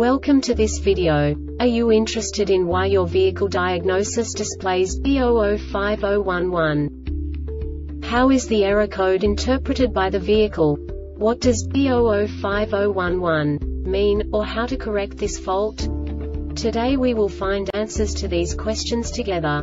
Welcome to this video. Are you interested in why your vehicle diagnosis displays B005011? How is the error code interpreted by the vehicle? What does B005011 mean, or how to correct this fault? Today we will find answers to these questions together.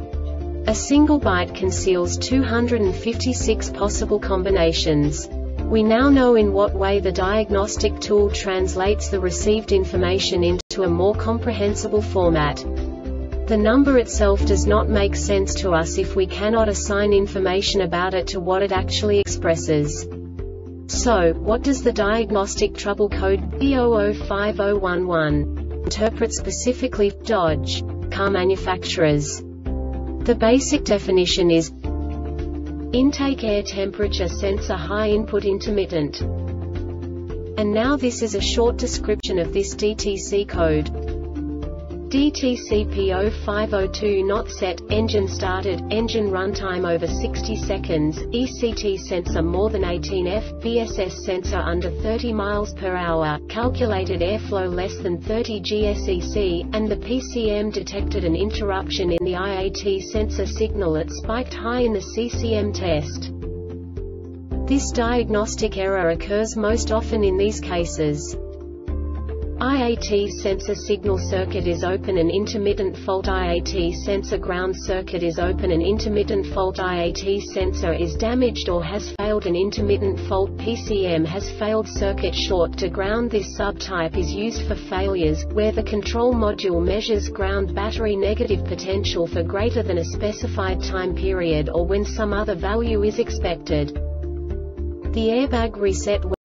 A single byte conceals 256 possible combinations. We now know in what way the diagnostic tool translates the received information into a more comprehensible format. The number itself does not make sense to us if we cannot assign information about it to what it actually expresses. So, what does the diagnostic trouble code B005011 interpret specifically Dodge car manufacturers? The basic definition is Intake air temperature sensor high input intermittent. And now this is a short description of this DTC code. DTC P0502 not set, engine started, engine runtime over 60 seconds, ECT sensor more than 18F, VSS sensor under 30 miles per hour, calculated airflow less than 30 GSEC, and the PCM detected an interruption in the IAT sensor signal it spiked high in the CCM test. This diagnostic error occurs most often in these cases. IAT sensor signal circuit is open and intermittent fault IAT sensor ground circuit is open and intermittent fault IAT sensor is damaged or has failed an intermittent fault PCM has failed circuit short to ground This subtype is used for failures, where the control module measures ground battery negative potential for greater than a specified time period or when some other value is expected. The Airbag Reset